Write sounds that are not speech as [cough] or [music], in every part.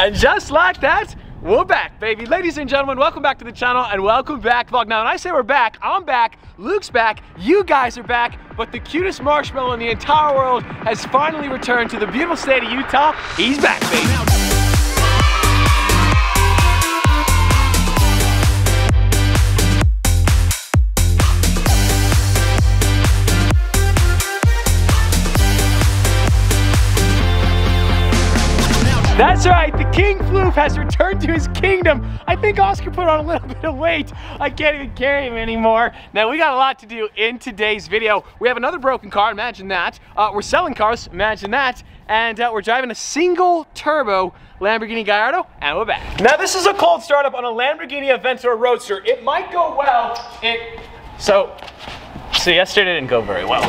And just like that, we're back, baby. Ladies and gentlemen, welcome back to the channel and welcome back vlog. Now, when I say we're back, I'm back, Luke's back, you guys are back, but the cutest marshmallow in the entire world has finally returned to the beautiful state of Utah. He's back, baby. That's right, the King Floof has returned to his kingdom. I think Oscar put on a little [laughs] bit of weight. I can't even carry him anymore. Now, we got a lot to do in today's video. We have another broken car, imagine that. Uh, we're selling cars, imagine that. And uh, we're driving a single turbo Lamborghini Gallardo, and we're back. Now, this is a cold startup on a Lamborghini Aventador Roadster. It might go well. It, so, so yesterday didn't go very well.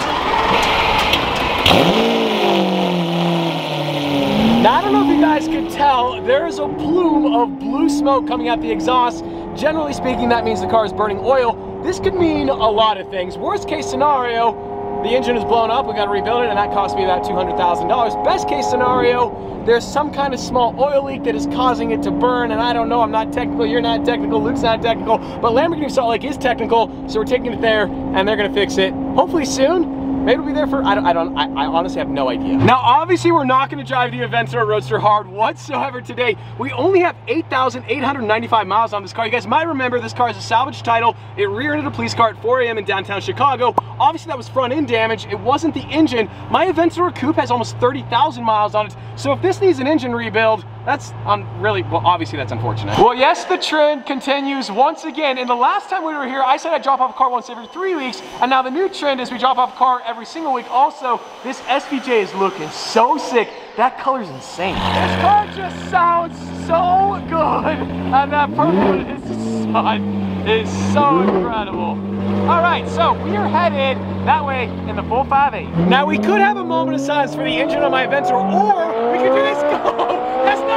Now, I don't know if you guys can tell, there's a plume of blue smoke coming out the exhaust. Generally speaking, that means the car is burning oil. This could mean a lot of things. Worst case scenario, the engine is blown up, we gotta rebuild it, and that cost me about $200,000. Best case scenario, there's some kind of small oil leak that is causing it to burn, and I don't know, I'm not technical, you're not technical, Luke's not technical, but Lamborghini Salt Lake is technical, so we're taking it there, and they're gonna fix it, hopefully soon. Maybe it'll be there for, I don't, I don't, I, I honestly have no idea. Now, obviously we're not gonna drive the Aventador Roadster hard whatsoever today. We only have 8,895 miles on this car. You guys might remember this car is a salvage title. It rear-ended a police car at 4 a.m. in downtown Chicago. Obviously that was front end damage. It wasn't the engine. My Aventador Coupe has almost 30,000 miles on it. So if this needs an engine rebuild, that's um, really, well, obviously that's unfortunate. Well, yes, the trend continues once again. And the last time we were here, I said I drop off a car once every three weeks. And now the new trend is we drop off a car every single week. Also, this SVJ is looking so sick. That color's insane. This car just sounds so good. And that purple is, sun [laughs] is so incredible. All right, so we are headed that way in the 458. Now we could have a moment of silence for the engine on my Aventador, or we could do this.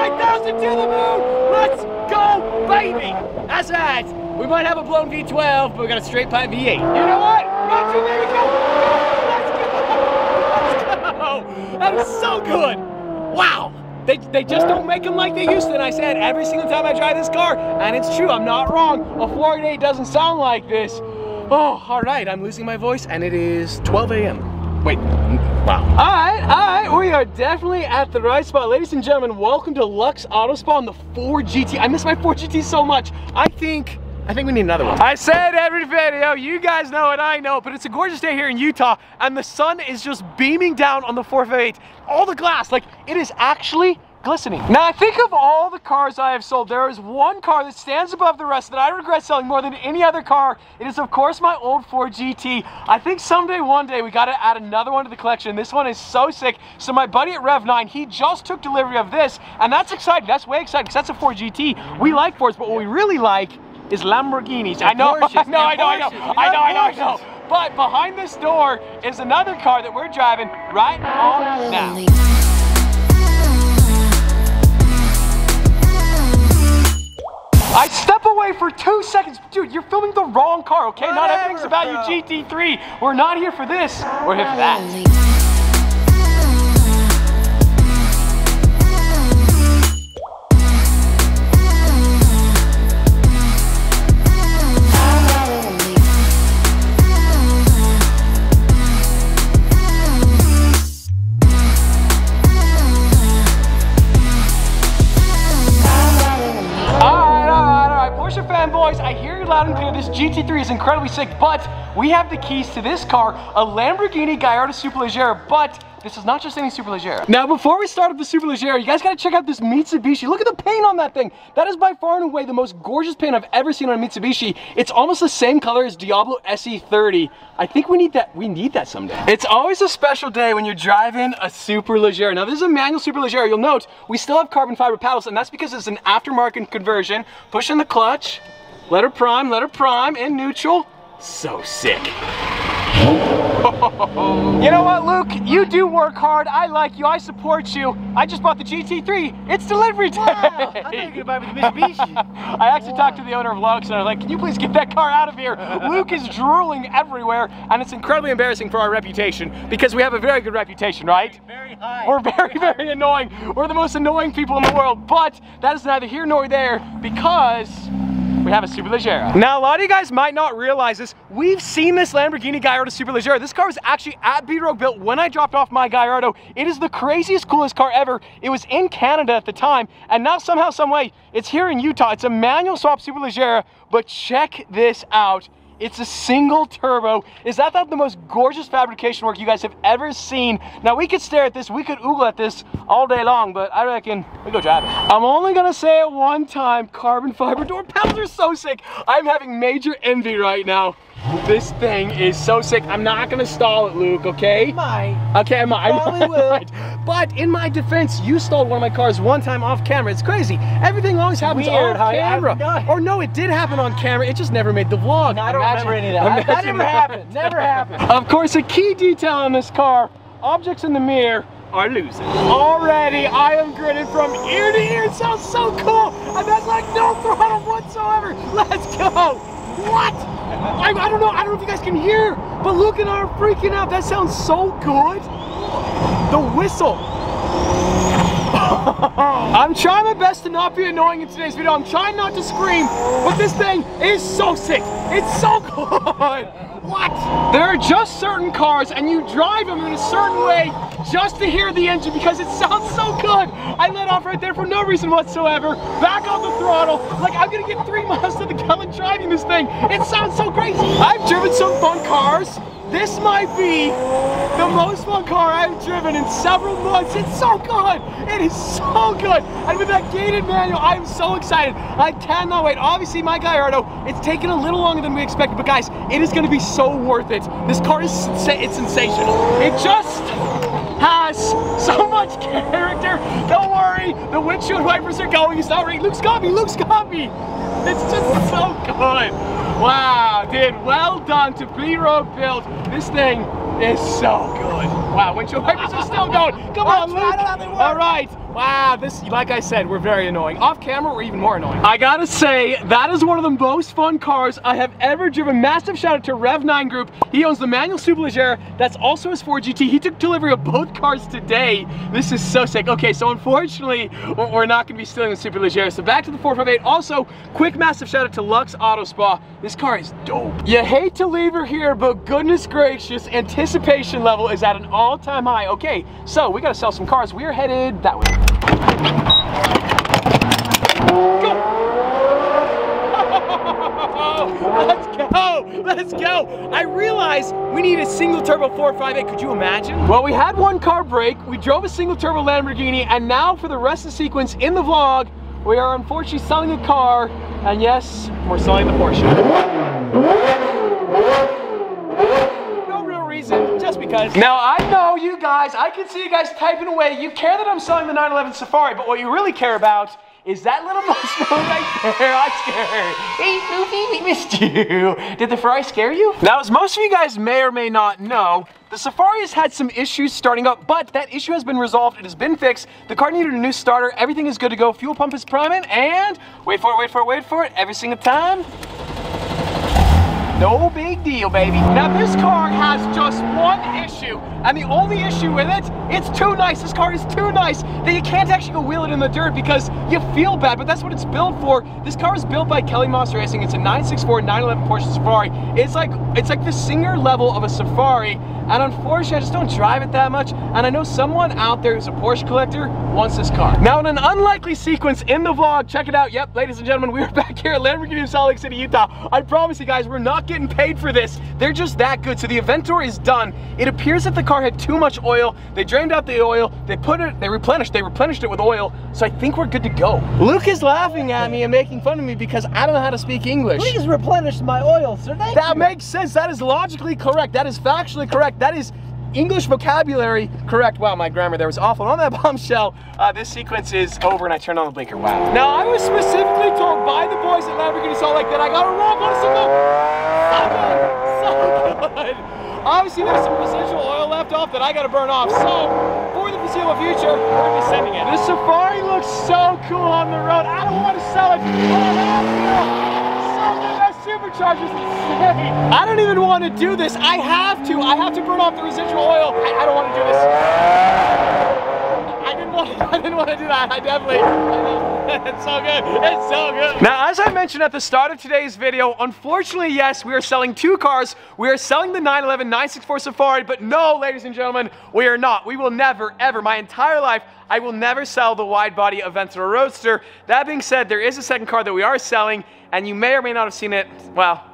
Go! 9,000 to the moon! Let's go, baby! That's right. We might have a blown V12, but we got a straight pipe V8. You know what? Roger, there we go! Let's go! Let's [laughs] go! That is so good! Wow! They, they just don't make them like they used to. And I said every single time I drive this car, and it's true, I'm not wrong. A 488 doesn't sound like this. Oh, all right, I'm losing my voice, and it is 12 a.m. Wait, wow. All right, all right, we are definitely at the right spot. Ladies and gentlemen, welcome to Lux Auto Spa on the Ford GT. I miss my Ford GT so much. I think, I think we need another one. I said every video, you guys know it, I know, but it's a gorgeous day here in Utah, and the sun is just beaming down on the 458. All the glass, like, it is actually glistening. Now I think of all the cars I have sold, there is one car that stands above the rest that I regret selling more than any other car. It is of course my old Ford GT. I think someday, one day, we gotta add another one to the collection. This one is so sick. So my buddy at Rev9, he just took delivery of this, and that's exciting. That's way exciting, because that's a Ford GT. We like Fords, but what we really like is Lamborghinis. I know, [laughs] I know, I know, I know, I know, I know, I know. But behind this door is another car that we're driving right on now. I step away for two seconds. Dude, you're filming the wrong car, okay? Whatever, not everything's about bro. your GT3. We're not here for this. We're here for that. Loud and clear, this GT3 is incredibly sick, but we have the keys to this car, a Lamborghini Gallardo Superleggera, but this is not just any Superleggera. Now, before we start up the Superleggera, you guys gotta check out this Mitsubishi. Look at the paint on that thing. That is by far and away the most gorgeous paint I've ever seen on a Mitsubishi. It's almost the same color as Diablo SE30. I think we need that, we need that someday. It's always a special day when you're driving a Superleggera. Now, this is a manual Superleggera. You'll note, we still have carbon fiber paddles, and that's because it's an aftermarket conversion. Push in the clutch, let her prime, letter prime, in neutral. So sick. [laughs] You know what, Luke? You do work hard. I like you. I support you. I just bought the GT3. It's delivery day. Wow, I thought you were gonna buy with the Mitsubishi. [laughs] I actually talked to the owner of Lux and I was like, can you please get that car out of here? [laughs] Luke is drooling everywhere and it's incredibly embarrassing for our reputation because we have a very good reputation, right? Very high. We're very, very annoying. We're the most annoying people in the world, but that is neither here nor there because we have a Superleggera. Now, a lot of you guys might not realize this. We've seen this Lamborghini Gallardo Superleggera. This car was actually at Beat built when I dropped off my Gallardo. It is the craziest, coolest car ever. It was in Canada at the time, and now somehow, some way, it's here in Utah. It's a manual swap Superleggera, but check this out. It's a single turbo. Is that not the most gorgeous fabrication work you guys have ever seen? Now we could stare at this, we could oogle at this all day long, but I reckon we go drive it. I'm only gonna say it one time, carbon fiber door [laughs] panels are so sick. I'm having major envy right now. This thing is so sick. I'm not gonna stall it, Luke, okay? Might. Okay, I might. Probably [laughs] will. But in my defense, you stalled one of my cars one time off camera. It's crazy. Everything always happens Weird, off camera. Or no, it did happen on camera. It just never made the vlog. No, I don't imagine, remember any of that. That never happened. Never happened. Of course, a key detail on this car, objects in the mirror are losing. Already, I am gritted from ear to ear. It sounds so cool. And that's like no throttle whatsoever. Let's go. What? I, I don't know. I don't know if you guys can hear, but and I are freaking out. That sounds so good. The whistle. [laughs] I'm trying my best to not be annoying in today's video. I'm trying not to scream, but this thing is so sick. It's so [laughs] good. What? There are just certain cars and you drive them in a certain way just to hear the engine because it sounds so good. I let off right there for no reason whatsoever. Back on the throttle. Like I'm gonna get three [laughs] miles to the gallon driving this thing. It sounds so crazy. I've driven some fun cars. This might be the most fun car I've driven in several months. It's so good. It is so good. And with that gated manual, I am so excited. I cannot wait. Obviously, my Gallardo, it's taken a little longer than we expected, but guys, it is gonna be so worth it. This car is it's sensational. It just has so much character. Don't worry, the windshield wipers are going. It's not right. Luke's got me, Luke's got me. It's just so good. Wow, dude, well done to B-Road build. This thing is so good. Wow, windshield wipers are still going. Come on, Luke. All right. Wow, this, like I said, we're very annoying. Off camera, we're even more annoying. I gotta say, that is one of the most fun cars I have ever driven. Massive shout out to Rev9 Group. He owns the manual Superleggera. That's also his Ford GT. He took delivery of both cars today. This is so sick. Okay, so unfortunately, we're not gonna be stealing the Superleggera. So back to the 458. Also, quick massive shout out to Lux Auto Spa. This car is dope. You hate to leave her here, but goodness gracious, anticipation level is at an all-time high. Okay, so we gotta sell some cars. We are headed that way. [laughs] Let's go! Let's go! I realize we need a single turbo 458. Could you imagine? Well, we had one car break, we drove a single turbo Lamborghini, and now for the rest of the sequence in the vlog, we are unfortunately selling a car, and yes, we're selling the Porsche just because. Now I know you guys, I can see you guys typing away. You care that I'm selling the 911 Safari, but what you really care about is that little [laughs] marshmallow right there. I'm scared. Hey, Goofy, we missed you. Did the Ferrari scare you? Now, as most of you guys may or may not know, the Safari has had some issues starting up, but that issue has been resolved. It has been fixed. The car needed a new starter. Everything is good to go. Fuel pump is priming, and wait for it, wait for it, wait for it. Every single time, no big deal, baby. Now this car has just one issue, and the only issue with it, it's too nice. This car is too nice that you can't actually go wheel it in the dirt because you feel bad, but that's what it's built for. This car is built by Kelly Moss Racing. It's a 964 911 Porsche Safari. It's like it's like the Singer level of a Safari, and unfortunately, I just don't drive it that much. And I know someone out there who's a Porsche collector wants this car. Now, in an unlikely sequence in the vlog, check it out. Yep, ladies and gentlemen, we are [laughs] back here at Lamborghini in Salt Lake City, Utah. I promise you guys, we're not getting paid for this. They're just that good. So the inventory is done. It appears that the car had too much oil. They drained out the oil. They put it, they replenished, they replenished it with oil. So I think we're good to go. Luke is laughing at me and making fun of me because I don't know how to speak English. Please replenish my oil, sir. Thank that you. makes sense. That is logically correct. That is factually correct. That is English vocabulary correct. Wow, my grammar there was awful. And on that [laughs] bombshell, uh, this sequence is over and I turned on the blinker. Wow. Now, I was specifically told by the boys at Lamborghini Salt Lake that I got a wrong on a single. So good. So good. Obviously, there's some residual oil left off that I gotta burn off. So, for the foreseeable future, we're gonna be sending it. This Safari looks so cool on the road. I don't want to sell it. superchargers insane. I don't even want to do this. I have to. I have to burn off the residual oil. I, I don't want to do this. I didn't want to, [laughs] I didn't want to do that. I definitely, [laughs] it's so good. It's so good. Now, as I mentioned at the start of today's video, unfortunately, yes, we are selling two cars. We are selling the 911 964 Safari, but no, ladies and gentlemen, we are not. We will never, ever, my entire life, I will never sell the wide body Aventador Roadster. That being said, there is a second car that we are selling, and you may or may not have seen it, well,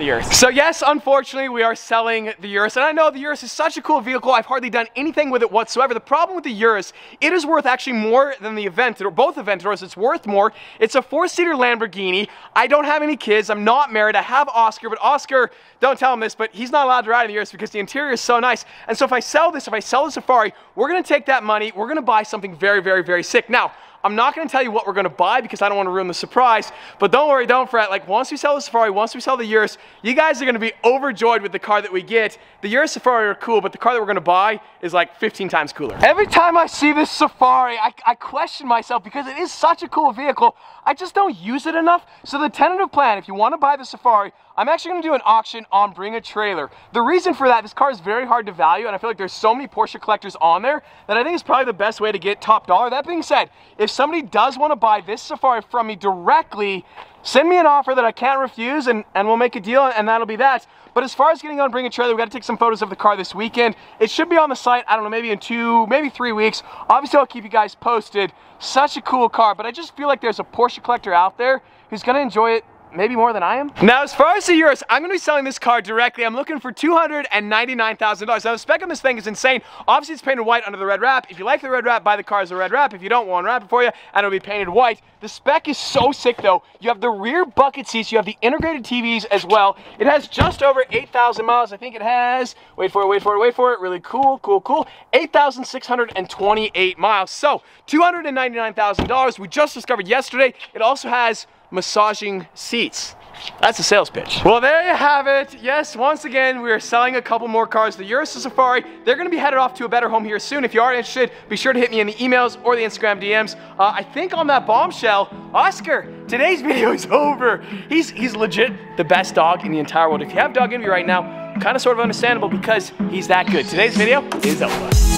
the Urus. So yes, unfortunately, we are selling the Urus. And I know the Urus is such a cool vehicle, I've hardly done anything with it whatsoever. The problem with the Urus, it is worth actually more than the Aventador, both Aventadors, it's worth more. It's a four-seater Lamborghini. I don't have any kids, I'm not married, I have Oscar, but Oscar, don't tell him this, but he's not allowed to ride in the Urus because the interior is so nice. And so if I sell this, if I sell the Safari, we're gonna take that money, we're gonna buy something very, very, very sick. Now, I'm not gonna tell you what we're gonna buy because I don't wanna ruin the surprise, but don't worry, don't fret. Like once we sell the Safari, once we sell the Urus, you guys are gonna be overjoyed with the car that we get. The Urus Safari are cool, but the car that we're gonna buy is like 15 times cooler. Every time I see this Safari, I, I question myself because it is such a cool vehicle. I just don't use it enough. So the tentative plan, if you wanna buy the Safari, I'm actually gonna do an auction on Bring a Trailer. The reason for that, this car is very hard to value and I feel like there's so many Porsche collectors on there that I think it's probably the best way to get top dollar. That being said, if somebody does wanna buy this Safari from me directly, send me an offer that I can't refuse and, and we'll make a deal and that'll be that. But as far as getting on Bring a Trailer, we gotta take some photos of the car this weekend. It should be on the site, I don't know, maybe in two, maybe three weeks. Obviously, I'll keep you guys posted. Such a cool car, but I just feel like there's a Porsche collector out there who's gonna enjoy it maybe more than I am. Now, as far as the Urus, I'm gonna be selling this car directly. I'm looking for $299,000. Now, the spec on this thing is insane. Obviously, it's painted white under the red wrap. If you like the red wrap, buy the car as a red wrap. If you don't, we'll unwrap it for you, and it'll be painted white. The spec is so sick, though. You have the rear bucket seats. You have the integrated TVs as well. It has just over 8,000 miles. I think it has, wait for it, wait for it, wait for it. Really cool, cool, cool. 8,628 miles. So, $299,000. We just discovered yesterday. It also has massaging seats. That's a sales pitch. Well, there you have it. Yes, once again, we are selling a couple more cars. The Urus Safari, they're gonna be headed off to a better home here soon. If you are interested, be sure to hit me in the emails or the Instagram DMs. Uh, I think on that bombshell, Oscar, today's [laughs] video is over. He's, he's legit the best dog in the entire world. If you have dog envy right now, kind of sort of understandable because he's that good. Today's video is over.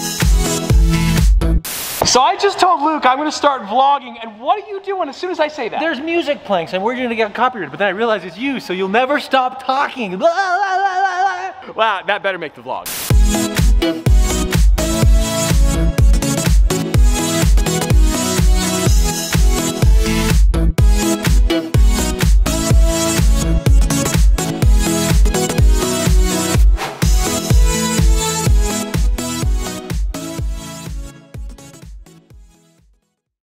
So I just told Luke I'm gonna start vlogging, and what are you doing as soon as I say that? There's music playing, so I'm worried you're gonna get copyrighted, but then I realize it's you, so you'll never stop talking. Blah, [laughs] blah, blah, wow, that better make the vlog.